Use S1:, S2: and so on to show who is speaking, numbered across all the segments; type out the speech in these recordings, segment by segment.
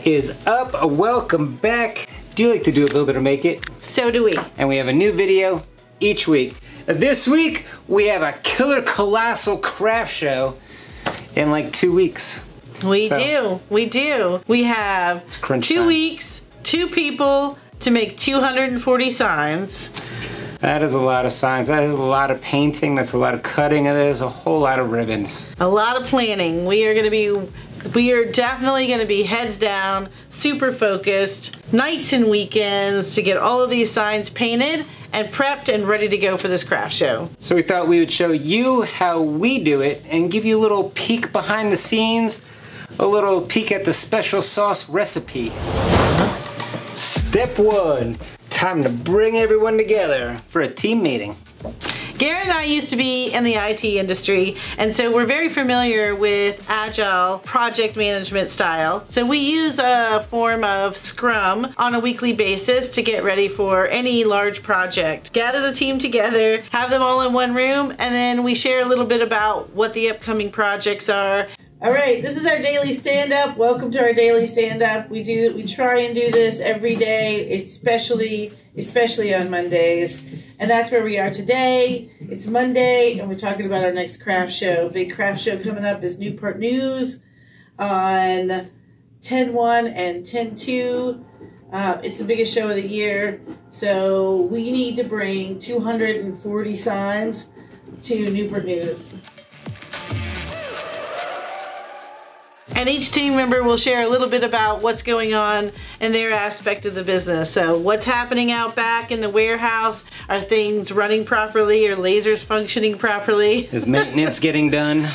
S1: What is up? Welcome back. Do you like to do a build it or make it?
S2: So do we.
S1: And we have a new video each week. This week, we have a killer colossal craft show in like two weeks.
S2: We
S1: So-
S2: do. We do. We have two
S1: time.
S2: weeks, two people to make 240 signs.
S1: That is a lot of signs. That is a lot of painting. That's a lot of cutting. And there's a whole lot of ribbons.
S2: A lot of planning. We are going to be we are definitely going to be heads down, super focused, nights and weekends to get all of these signs painted and prepped and ready to go for this craft show.
S1: So we thought we would show you how we do it and give you a little peek behind the scenes, a little peek at the special sauce recipe. Step one, time to bring everyone together for a team meeting.
S2: Garrett and I used to be in the IT industry, and so we're very familiar with agile project management style. So we use a form of Scrum on a weekly basis to get ready for any large project. Gather the team together, have them all in one room, and then we share a little bit about what the upcoming projects are. All right, this is our daily stand up. Welcome to our daily stand up. We do we try and do this every day, especially especially on Mondays. And that's where we are today. It's Monday, and we're talking about our next craft show. Big craft show coming up is Newport News on 10 1 and 10 2. Uh, it's the biggest show of the year. So we need to bring 240 signs to Newport News. And each team member will share a little bit about what's going on in their aspect of the business. So, what's happening out back in the warehouse? Are things running properly? Are lasers functioning properly?
S1: Is maintenance getting done?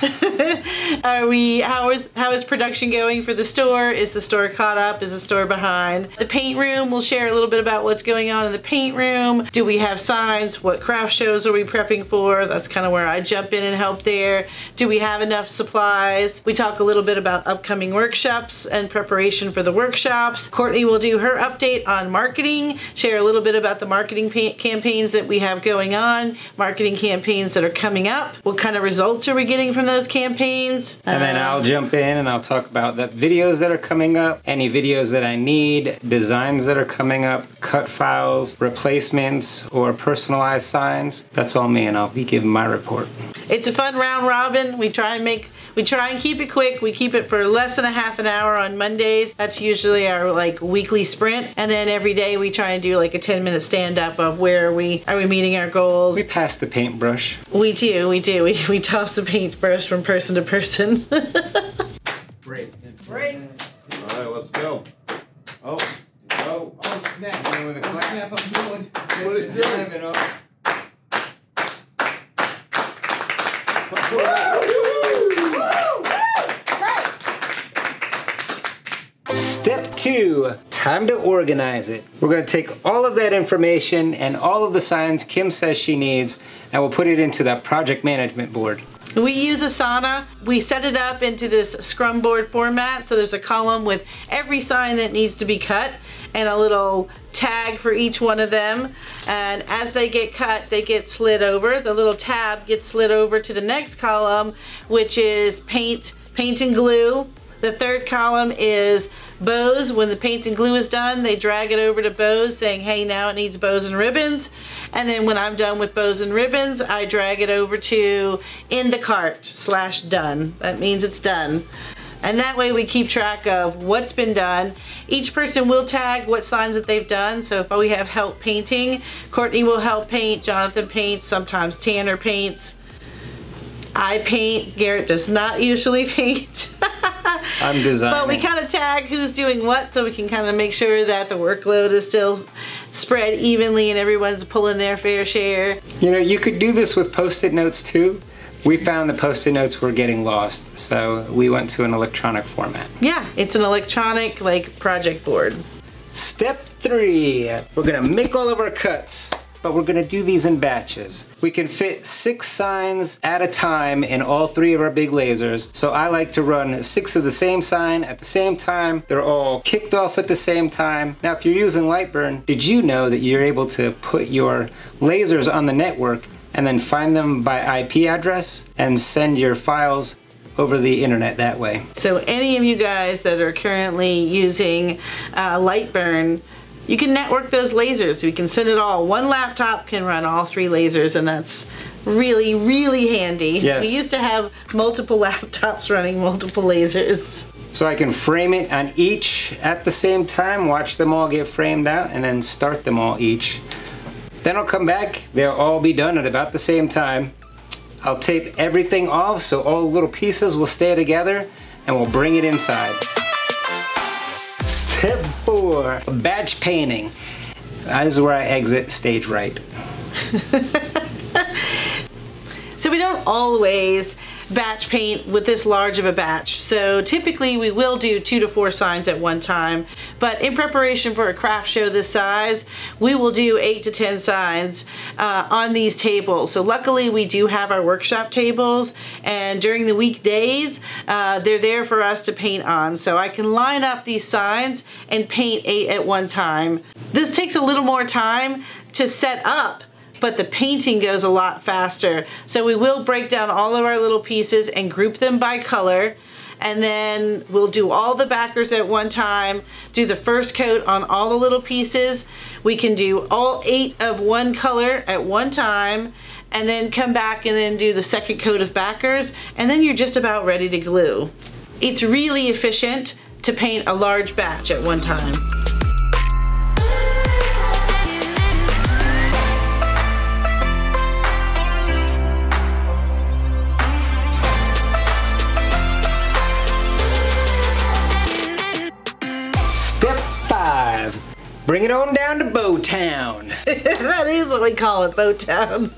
S2: Are we how is how is production going for the store? Is the store caught up? Is the store behind? The paint room will share a little bit about what's going on in the paint room. Do we have signs? What craft shows are we prepping for? That's kind of where I jump in and help there. Do we have enough supplies? We talk a little bit about upcoming workshops and preparation for the workshops. Courtney will do her update on marketing, share a little bit about the marketing pa- campaigns that we have going on, marketing campaigns that are coming up. What kind of results are we getting from those campaigns?
S1: And then I'll uh, jump in and I'll talk about the videos that are coming up, any videos that I need, designs that are coming up, cut files, replacements, or personalized signs. That's all me, and I'll be giving my report.
S2: It's a fun round robin. We try and make we try and keep it quick. We keep it for less than a half an hour on Mondays. That's usually our like weekly sprint. And then every day we try and do like a 10 minute stand up of where are we are we meeting our goals.
S1: We passed the paintbrush.
S2: We do, we do. We, we toss the paintbrush from person to person.
S3: Break.
S2: Break.
S4: All right, let's go. Oh, oh,
S3: Oh snap!
S4: oh, with a
S3: Oh
S4: clap.
S3: snap! I'm doing.
S4: What is it?
S1: Step two, time to organize it. We're gonna take all of that information and all of the signs Kim says she needs, and we'll put it into that project management board.
S2: We use Asana. We set it up into this scrum board format. So there's a column with every sign that needs to be cut and a little tag for each one of them. And as they get cut, they get slid over. The little tab gets slid over to the next column, which is paint, paint and glue. The third column is bows. When the paint and glue is done, they drag it over to bows saying, hey, now it needs bows and ribbons. And then when I'm done with bows and ribbons, I drag it over to in the cart slash done. That means it's done. And that way we keep track of what's been done. Each person will tag what signs that they've done. So if we have help painting, Courtney will help paint, Jonathan paints, sometimes Tanner paints. I paint, Garrett does not usually paint.
S1: I'm designing.
S2: But we kind of tag who's doing what so we can kind of make sure that the workload is still spread evenly and everyone's pulling their fair share.
S1: You know, you could do this with post-it notes too. We found the post-it notes were getting lost, so we went to an electronic format.
S2: Yeah, it's an electronic like project board.
S1: Step three, we're gonna make all of our cuts, but we're gonna do these in batches. We can fit six signs at a time in all three of our big lasers. So I like to run six of the same sign at the same time. They're all kicked off at the same time. Now, if you're using Lightburn, did you know that you're able to put your lasers on the network and then find them by IP address and send your files over the internet that way.
S2: So any of you guys that are currently using uh, Lightburn, you can network those lasers. We can send it all. One laptop can run all three lasers, and that's really, really handy.
S1: Yes.
S2: We used to have multiple laptops running multiple lasers.
S1: So I can frame it on each at the same time, watch them all get framed out, and then start them all each. Then I'll come back, they'll all be done at about the same time. I'll tape everything off so all the little pieces will stay together and we'll bring it inside. Step four, batch painting. Uh, that is where I exit stage right.
S2: So we don't always batch paint with this large of a batch. So typically we will do two to four signs at one time, but in preparation for a craft show this size, we will do eight to 10 signs uh, on these tables. So luckily we do have our workshop tables and during the weekdays, uh, they're there for us to paint on. So I can line up these signs and paint eight at one time. This takes a little more time to set up but the painting goes a lot faster. So we will break down all of our little pieces and group them by color. And then we'll do all the backers at one time, do the first coat on all the little pieces. We can do all eight of one color at one time and then come back and then do the second coat of backers and then you're just about ready to glue. It's really efficient to paint a large batch at one time.
S1: Bring it on down to Bowtown.
S2: that is what we call it, Bowtown.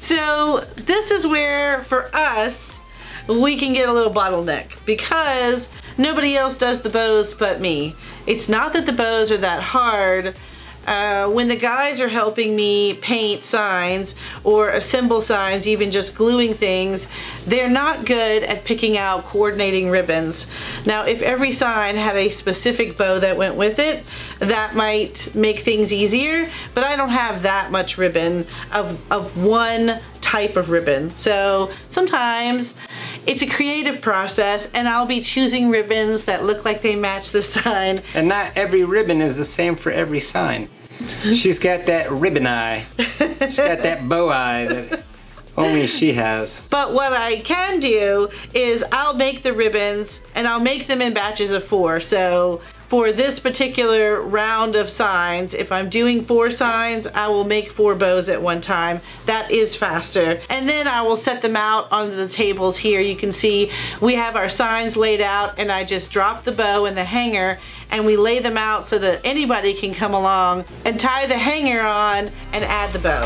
S2: so this is where, for us, we can get a little bottleneck because nobody else does the bows but me. It's not that the bows are that hard. Uh, when the guys are helping me paint signs or assemble signs, even just gluing things, they're not good at picking out coordinating ribbons. Now, if every sign had a specific bow that went with it, that might make things easier, but I don't have that much ribbon of, of one type of ribbon. So sometimes it's a creative process and I'll be choosing ribbons that look like they match the sign.
S1: And not every ribbon is the same for every sign. She's got that ribbon eye. She's got that bow eye that only she has.
S2: But what I can do is I'll make the ribbons and I'll make them in batches of four. So for this particular round of signs, if I'm doing four signs, I will make four bows at one time. That is faster. And then I will set them out on the tables here. You can see we have our signs laid out and I just drop the bow in the hanger and we lay them out so that anybody can come along and tie the hanger on and add the bow.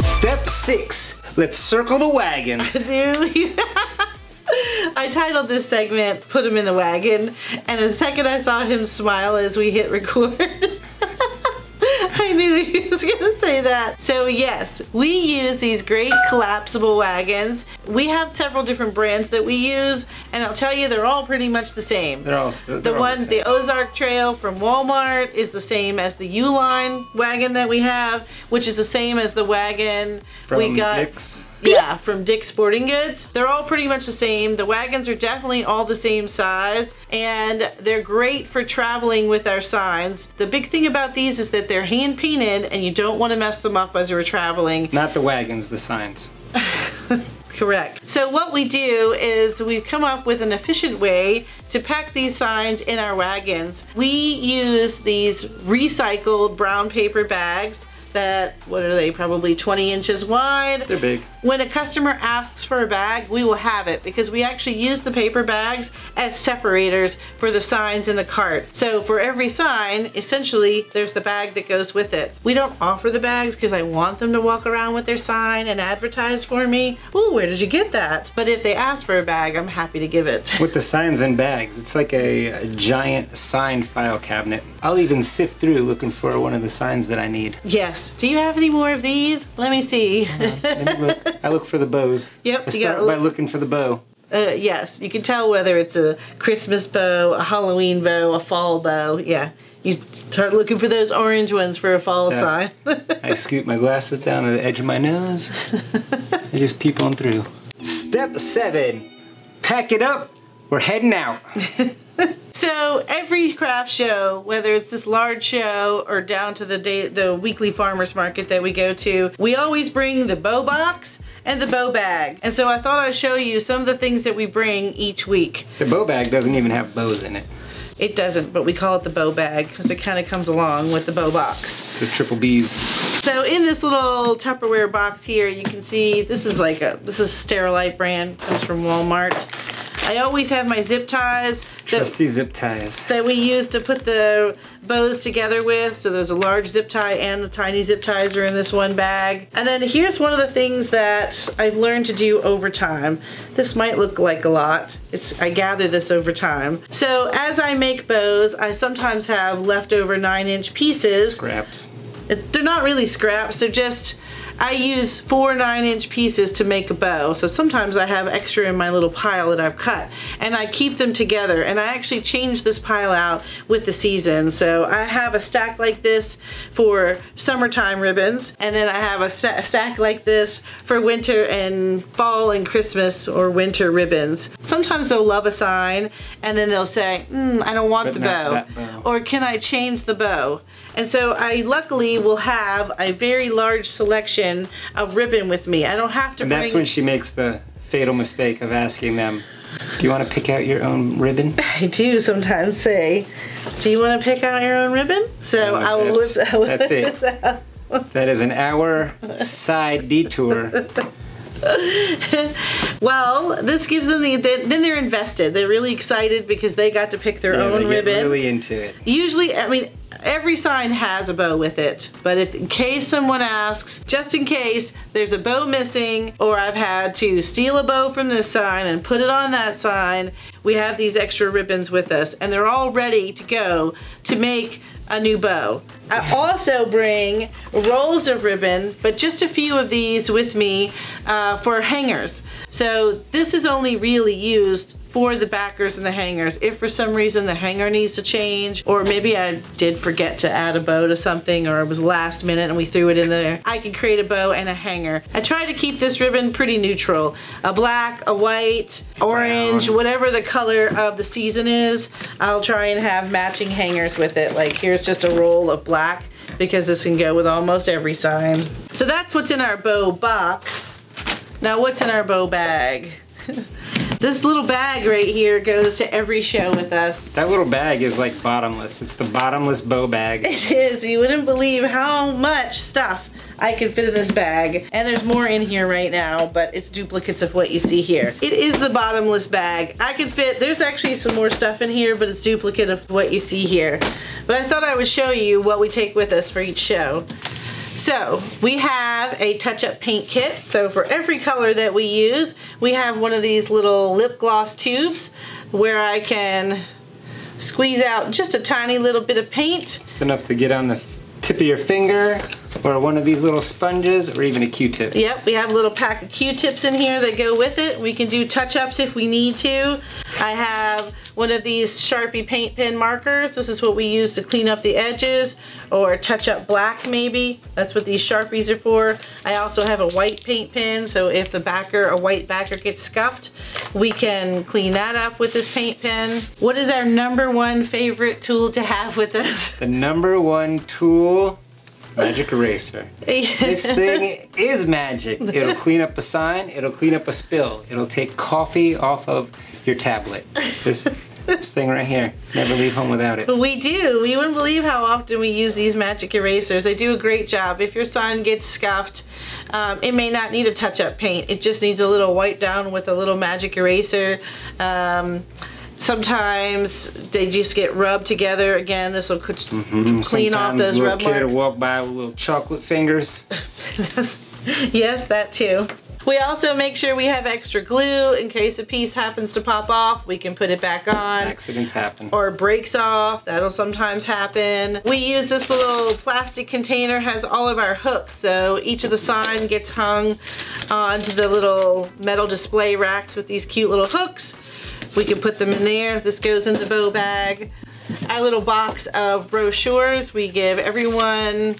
S1: Step six, let's circle the wagons.
S2: I titled this segment "Put Him in the Wagon," and the second I saw him smile as we hit record, I knew he was gonna say that. So yes, we use these great collapsible wagons. We have several different brands that we use, and I'll tell you, they're all pretty much the same.
S1: They're all, they're
S2: The
S1: all
S2: one,
S1: same.
S2: the Ozark Trail from Walmart is the same as the Uline wagon that we have, which is the same as the wagon
S1: From
S2: we got.
S1: Dick's.
S2: Yeah, from Dick's Sporting Goods. They're all pretty much the same. The wagons are definitely all the same size and they're great for traveling with our signs. The big thing about these is that they're hand painted and you don't want to mess them up as you're traveling.
S1: Not the wagons, the signs.
S2: Correct. So what we do is we've come up with an efficient way to pack these signs in our wagons. We use these recycled brown paper bags that, what are they, probably 20 inches wide.
S1: They're big.
S2: When a customer asks for a bag, we will have it because we actually use the paper bags as separators for the signs in the cart. So for every sign, essentially, there's the bag that goes with it. We don't offer the bags because I want them to walk around with their sign and advertise for me. Oh, where did you get that? But if they ask for a bag, I'm happy to give it.
S1: With the signs and bags, it's like a, a giant sign file cabinet. I'll even sift through looking for one of the signs that I need.
S2: yes. Do you have any more of these? Let me see.
S1: Let me look. I look for the bows.
S2: Yep,
S1: I start
S2: got-
S1: by looking for the bow.
S2: Uh, yes, you can tell whether it's a Christmas bow, a Halloween bow, a fall bow. Yeah, you start looking for those orange ones for a fall
S1: Yeah.
S2: sign.
S1: I scoot my glasses down to the edge of my nose. I just peep on through. Step seven. Pack it up. We're heading out.
S2: So every craft show, whether it's this large show or down to the day the weekly farmers market that we go to, we always bring the bow box and the bow bag. And so I thought I'd show you some of the things that we bring each week.
S1: The bow bag doesn't even have bows in it.
S2: It doesn't, but we call it the bow bag because it kind of comes along with the bow box.
S1: The triple B's.
S2: So in this little Tupperware box here, you can see this is like a this is Sterilite brand comes from Walmart. I always have my zip ties that,
S1: Trusty zip ties.
S2: that we use to put the bows together with. So there's a large zip tie and the tiny zip ties are in this one bag. And then here's one of the things that I've learned to do over time. This might look like a lot. It's I gather this over time. So as I make bows, I sometimes have leftover nine inch pieces.
S1: Scraps.
S2: It- They're not really scraps. They're just I use four nine inch pieces to make a bow. So sometimes I have extra in my little pile that I've cut and I keep them together and I actually change this pile out with the season. So I have a stack like this for summertime ribbons and then I have a, a stack like this for winter and fall and Christmas or winter ribbons. Sometimes they'll love a sign and then they'll say, mm, I don't want
S1: But
S2: the bow.
S1: bow.
S2: Or can I change the bow? And so I luckily will have a very large selection of ribbon with me. I don't have to
S1: And that's when she makes the fatal mistake of asking them, Do you want to pick out your own ribbon?
S2: I do sometimes say, "Do you want to pick out your own ribbon?" So I will I
S1: that's it.
S2: out.
S1: That is an hour side detour.
S2: Well, this gives them the they, then they're invested. They're really excited because they got to pick their
S1: Yeah,
S2: own
S1: they get
S2: ribbon.
S1: really into it.
S2: Usually, I mean, every sign has a bow with it, but if in case someone asks, just in case there's a bow missing, or I've had to steal a bow from this sign and put it on that sign, we have these extra ribbons with us, and they're all ready to go to make a new bow. I also bring rolls of ribbon, but just a few of these with me uh, for hangers. So this is only really used for the backers and the hangers. If for some reason the hanger needs to change, or maybe I did forget to add a bow to something, or it was last minute and we threw it in there, I can create a bow and a hanger. I try to keep this ribbon pretty neutral. A black, a white, orange, whatever the color of the season is, I'll try and have matching hangers with it. Like here's just a roll of black because this can go with almost every sign. So that's what's in our bow box. Now what's in our bow bag? this little bag right here goes to every show with us.
S1: That little bag is like bottomless. It's the bottomless bow bag.
S2: It is. You wouldn't believe how much stuff I can fit in this bag. And there's more in here right now, but it's duplicates of what you see here. It is the bottomless bag. I can fit, there's actually some more stuff in here, but it's duplicate of what you see here. But I thought I would show you what we take with us for each show. So we have a touch-up paint kit. So for every color that we use, we have one of these little lip gloss tubes where I can squeeze out just a tiny little bit of paint
S1: Just enough to get on the tip of your finger, or one of these little sponges, or even a Q-tip.
S2: Yep, we have a little pack of Q-tips in here that go with it. We can do touch-ups if we need to. I have one of these Sharpie paint pen markers. This is what we use to clean up the edges or touch up black maybe. That's what these Sharpies are for. I also have a white paint pen, so if the backer, a white backer gets scuffed, we can clean that up with this paint pen. What is our number one favorite tool to have with us?
S1: The number one tool, magic eraser. This thing is magic. It'll clean up a sign, it'll clean up a spill, it'll take coffee off of your tablet. This, this thing right here. Never leave home without it.
S2: We do. You wouldn't believe how often we use these magic erasers. They do a great job. If your sign gets scuffed, um, it may not need a touch-up paint. It just needs a little wipe down with a little magic eraser. Um, sometimes they just get rubbed together. Again, this will clean off
S1: Mm-hmm. Sometimes
S2: those
S1: little
S2: rub
S1: kid
S2: marks.
S1: will walk by with little chocolate fingers.
S2: yes, that too. We also make sure we have extra glue in case a piece happens to pop off. We can put it back on.
S1: Accidents happen.
S2: Or breaks off. That'll sometimes happen. We use this little plastic container has all of our hooks. So each of the sign gets hung onto the little metal display racks with these cute little hooks. We can put them in there. This goes in the bow bag. Our little box of brochures. We give everyone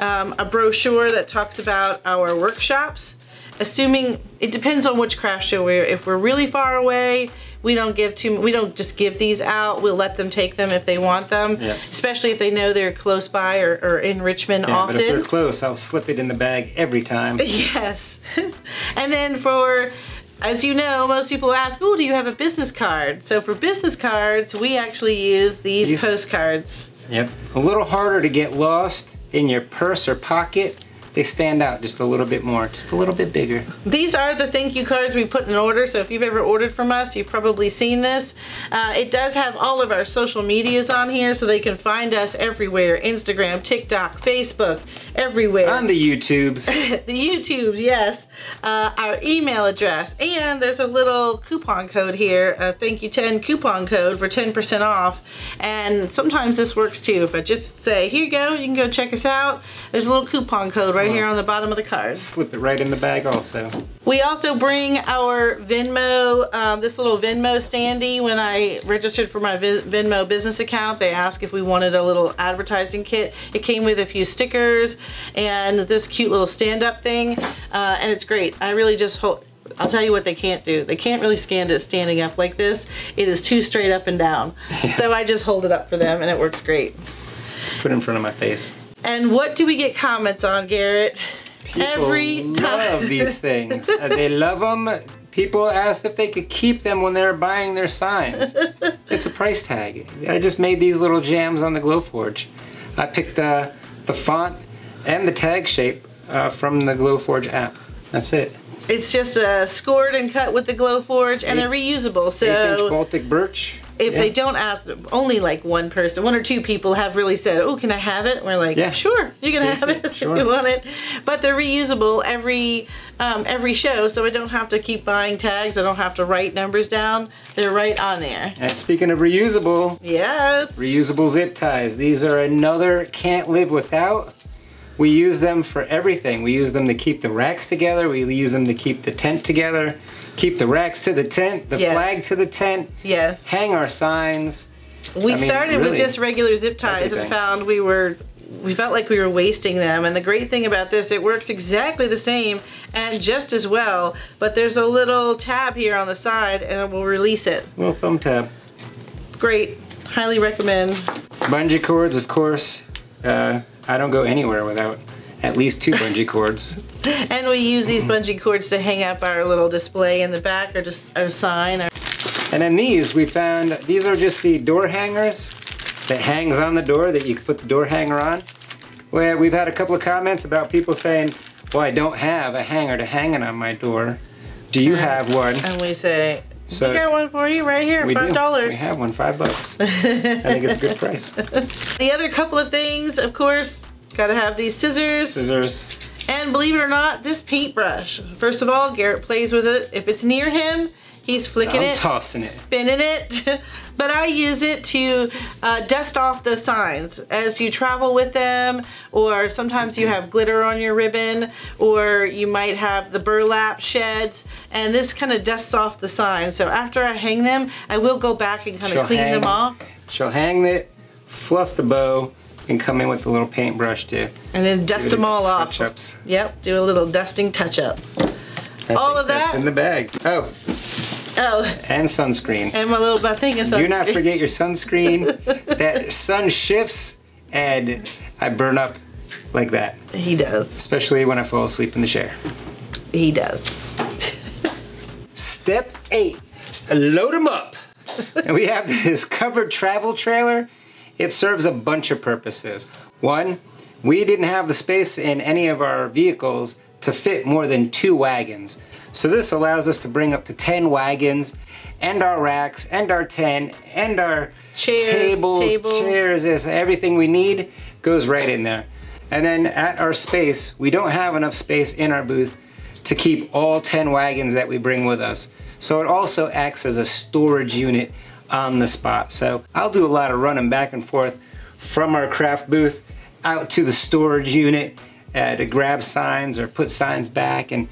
S2: um, a brochure that talks about our workshops. Assuming it depends on which craft show we're. If we're really far away, we don't give too. We don't just give these out. We'll let them take them if they want them.
S1: Yeah.
S2: Especially if they know they're close by or, or in Richmond
S1: Yeah,
S2: often.
S1: but if they're close, I'll slip it in the bag every time.
S2: Yes. and then for, as you know, most people ask, oh, do you have a business card? So for business cards, we actually use these
S1: These-
S2: postcards.
S1: Yep. A little harder to get lost in your purse or pocket. They stand out just a little bit more, just a little bit bigger.
S2: These are the thank you cards we put in order. So if you've ever ordered from us, you've probably seen this. Uh, it does have all of our social medias on here so they can find us everywhere Instagram, TikTok, Facebook, everywhere.
S1: On the YouTubes.
S2: the YouTubes, yes, uh, our email address, and there's a little coupon code here, a thank you 10 coupon code for 10% off. And sometimes this works too. If I just say, here you go, you can go check us out. There's a little coupon code right here on the bottom of the card.
S1: Slip it right in the bag also.
S2: We also bring our Venmo, um, this little Venmo standee. When I registered for my Venmo business account, they asked if we wanted a little advertising kit. It came with a few stickers and this cute little stand-up thing, uh, and it's great. I really just hope. I'll tell you what they can't do. They can't really stand it standing up like this. It is too straight up and down. So I just hold it up for them and it works great.
S1: Just put it in front of my face.
S2: And what do we get comments on, Garrett?
S1: People
S2: Every time.
S1: love these things. Uh, they love them. People asked if they could keep them when they were buying their signs. It's a price tag. I just made these little jams on the Glowforge. I picked uh, the font and the tag shape uh, from the Glowforge app. That's it.
S2: It's just uh, scored and cut with the Glowforge, and they're reusable.
S1: Eighth inch
S2: So
S1: Baltic birch.
S2: If
S1: Yeah.
S2: they don't ask, only like one person, one or two people have really said, "Oh, can I have it?" And we're like,
S1: Yeah.
S2: "Sure, you can have it
S1: sure.
S2: if you want it." But they're reusable every um, every show, so I don't have to keep buying tags. I don't have to write numbers down. They're right on there.
S1: And speaking of reusable,
S2: Yes.
S1: reusable zip ties. These are another can't live without. We use them for everything. We use them to keep the racks together. We use them to keep the tent together. Keep the racks to the tent, the
S2: Yes.
S1: flag to the tent,
S2: yes.
S1: hang our signs.
S2: We
S1: I mean,
S2: started with just regular zip ties and found we were we felt like we were wasting them and the great thing about this it works exactly the same and just as well but there's a little tab here on the side and it will release it
S1: Little thumb tab.
S2: great highly recommend
S1: Bungee cords, of course. Uh, I don't go anywhere without at least two bungee cords.
S2: and we use these bungee cords to hang up our little display in the back or just our sign or
S1: And then these, we found, these are just the door hangers that hangs on the door that you can put the door hanger on. Well, we've had a couple of comments about people saying, well, I don't have a hanger to hang it on my door. Do you uh, have one?
S2: and we say
S1: So
S2: we got one for you right here
S1: we
S2: five
S1: do.
S2: dollars
S1: We have one, five bucks. I think it's a good price.
S2: the other couple of things of course gotta have these scissors
S1: Scissors.
S2: And believe it or not, this paintbrush. First of all, Garrett plays with it. If it's near him, he's flicking
S1: I'm
S2: it,
S1: tossing it.
S2: spinning it. but I use it to uh, dust off the signs as you travel with them, or sometimes you have glitter on your ribbon, or you might have the burlap sheds, and this kind of dusts off the signs. So after I hang them, I will go back and kind of clean them off,
S1: She'll hang it, fluff the bow, and come in with a little paintbrush to
S2: and then dust them all off. Yep, do a little dusting touch up.
S1: I
S2: All of
S1: that's
S2: that?
S1: in the bag. Oh,
S2: Oh,
S1: and sunscreen.
S2: and my little thing of sunscreen.
S1: Do not forget your sunscreen. that sun shifts and I burn up like that,
S2: He does.
S1: especially when I fall asleep in the chair.
S2: He does.
S1: Step eight, load them up. and we have this covered travel trailer. It serves a bunch of purposes. One, we didn't have the space in any of our vehicles to fit more than two wagons. So this allows us to bring up to 10 wagons and our racks and our tent and our
S2: Chairs,
S1: tables,
S2: table.
S1: chairs, everything we need goes right in there. And then at our space, we don't have enough space in our booth to keep all 10 wagons that we bring with us. So it also acts as a storage unit on the spot. So I'll do a lot of running back and forth from our craft booth out to the storage unit uh, to grab signs or put signs back and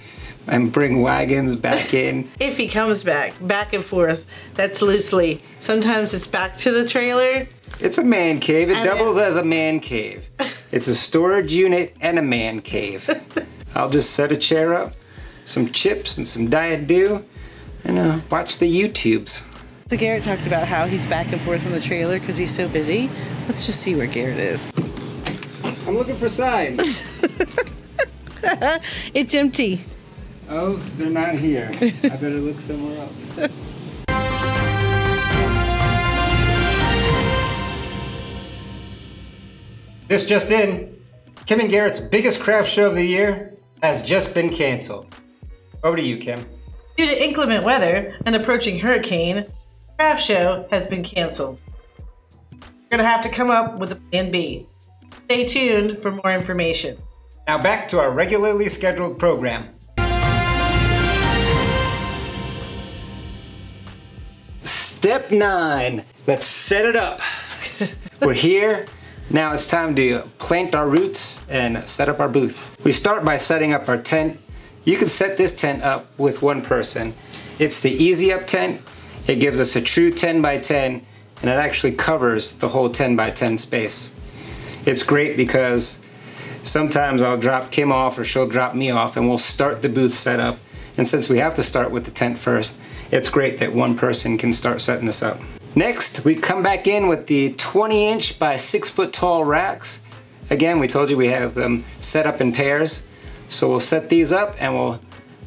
S1: and bring wagons back in.
S2: If he comes back, back and forth, that's loosely. Sometimes it's back to the trailer.
S1: It's a man cave. It doubles
S2: it-
S1: as a man cave. It's a storage unit and a man cave. I'll just set a chair up, some chips and some Diet Dew, and uh, watch the YouTubes.
S2: So Garrett talked about how he's back and forth on the trailer because he's so busy. Let's just see where Garrett is.
S1: I'm looking for signs.
S2: It's empty.
S1: Oh, they're not here. I better look somewhere else. This just in. Kim and Garrett's biggest craft show of the year has just been canceled. Over to you, Kim.
S2: Due to inclement weather and approaching hurricane, the craft show has been canceled. We're gonna have to come up with a plan B. Stay tuned for more information.
S1: Now back to our regularly scheduled program. Step nine. Let's set it up. We're here. Now it's time to plant our roots and set up our booth. We start by setting up our tent. You can set this tent up with one person. It's the Easy Up tent. It gives us a true 10 by 10 and it actually covers the whole 10 by 10 space. It's great because sometimes I'll drop Kim off or she'll drop me off and we'll start the booth setup. And since we have to start with the tent first, it's great that one person can start setting this up. Next, we come back in with the 20 inch by 6 foot tall racks. Again, we told you we have them set up in pairs. So we'll set these up and we'll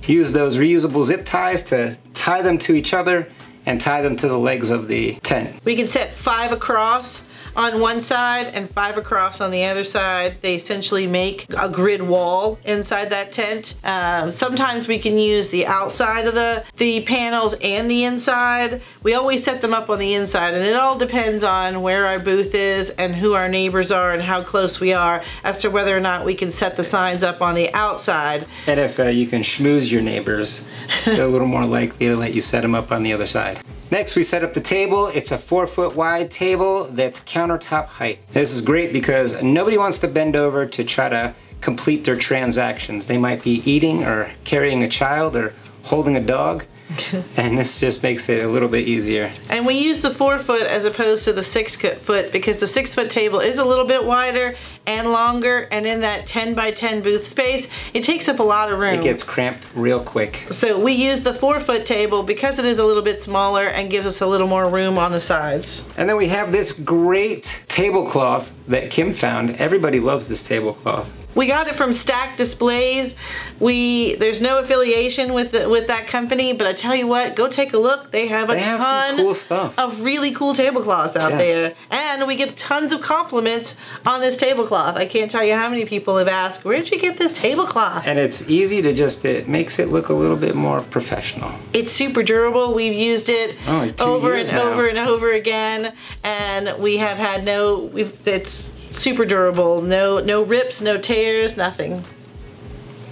S1: use those reusable zip ties to tie them to each other and tie them to the legs of the tent.
S2: We can set five across on one side and five across on the other side. They essentially make a grid wall inside that tent. Um, sometimes we can use the outside of the, the panels and the inside. We always set them up on the inside and it all depends on where our booth is and who our neighbors are and how close we are as to whether or not we can set the signs up on the outside.
S1: And if uh, you can schmooze your neighbors, they're a little more likely to let you set them up on the other side. Next, we set up the table. It's a four foot wide table that's countertop height. This is great because nobody wants to bend over to try to complete their transactions. They might be eating or carrying a child or holding a dog. and this just makes it a little bit easier.
S2: And we use the four foot as opposed to the six foot because the six foot table is a little bit wider and longer. And in that 10 by 10 booth space, it takes up a lot of room.
S1: It gets cramped real quick.
S2: so we use the four foot table because it is a little bit smaller and gives us a little more room on the sides.
S1: And then we have this great tablecloth that Kim found. Everybody loves this tablecloth.
S2: We got it from Stack Displays. We there's no affiliation with the, with that company, but I tell you what, go take a look. They have a
S1: They have
S2: ton
S1: cool stuff.
S2: of really cool tablecloths out
S1: Yeah.
S2: there, and we get tons of compliments on this tablecloth. I can't tell you how many people have asked, "Where did you get this tablecloth?"
S1: And it's easy to just, it makes it look a little bit more professional.
S2: It's super durable. We've used it
S1: Oh,
S2: over and
S1: now.
S2: over and over again, and we have had no. We've it's super durable. No no rips, no tears, nothing.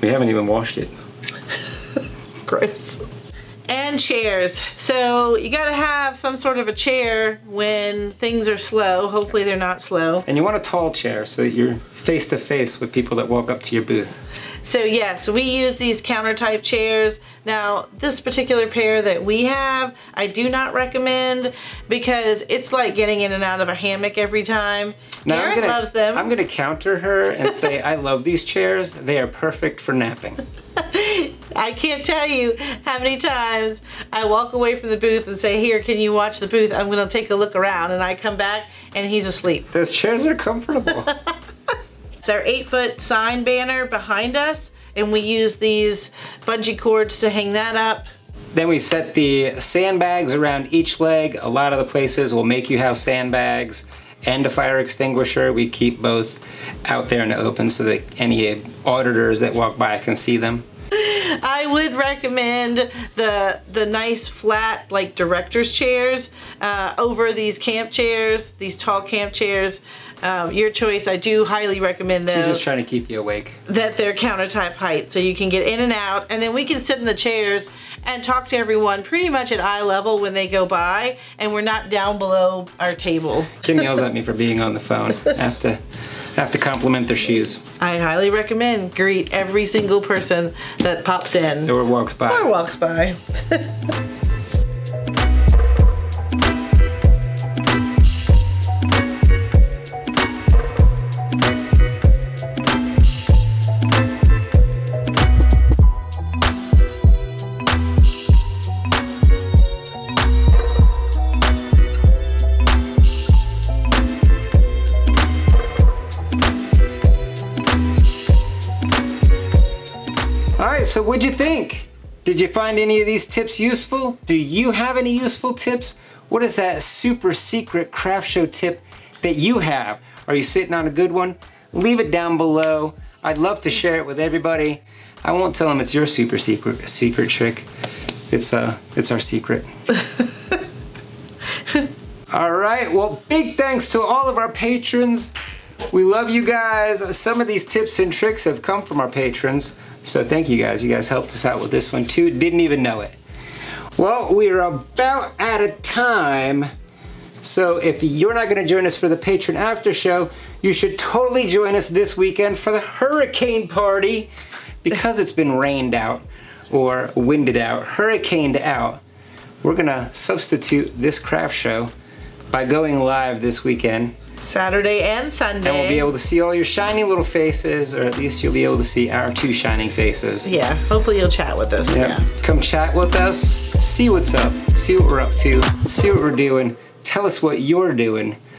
S1: We haven't even washed it.
S2: Gross. And chairs. So you got to have some sort of a chair when things are slow. Hopefully they're not slow.
S1: And you want a tall chair so that you're face to face with people that walk up to your booth.
S2: So yes, we use these counter type chairs. Now, this particular pair that we have, I do not recommend because it's like getting in and out of a hammock every time.
S1: Now,
S2: Garrett
S1: I'm gonna,
S2: loves them.
S1: I'm gonna counter her and say I love these chairs. They are perfect for napping.
S2: I can't tell you how many times I walk away from the booth and say, "Here, can you watch the booth? I'm going to take a look around." And I come back and he's asleep.
S1: Those chairs are comfortable.
S2: It's our eight foot sign banner behind us, and we use these bungee cords to hang that up.
S1: then we set the sandbags around each leg. A lot of the places will make you have sandbags and a fire extinguisher. We keep both out there in the open so that any auditors that walk by can see them.
S2: I would recommend the the nice flat like director's chairs uh, over these camp chairs, these tall camp chairs. Um, your choice. I do highly recommend
S1: She's just trying to keep you awake.
S2: that they're countertop height so you can get in and out and then we can sit in the chairs and talk to everyone pretty much at eye level when they go by and we're not down below our table.
S1: Kim yells at me for being on the phone. I have to, I have to compliment their shoes
S2: I highly recommend greet every single person that pops in
S1: or walks by.
S2: or walks by.
S1: Did you find any of these tips useful? Do you have any useful tips? What is that super secret craft show tip that you have? Are you sitting on a good one? Leave it down below. I'd love to share it with everybody. I won't tell them it's your super secret secret trick. It's uh it's our secret. all right, well, big thanks to all of our patrons. We love you guys. Some of these tips and tricks have come from our patrons. So thank you guys. You guys helped us out with this one too. Didn't even know it. Well, we are about out of time. So if you're not going to join us for the patron after show, you should totally join us this weekend for the hurricane party because it's been rained out or winded out, hurricaned out. We're going to substitute this craft show by going live this weekend
S2: Saturday and Sunday.
S1: and we'll be able to see all your shiny little faces, or at least you'll be able to see our two shining faces.
S2: yeah, hopefully you'll chat with us.
S1: Yep.
S2: Yeah.
S1: Come chat with us, see what's up, see what we're up to, see what we're doing, tell us what you're doing.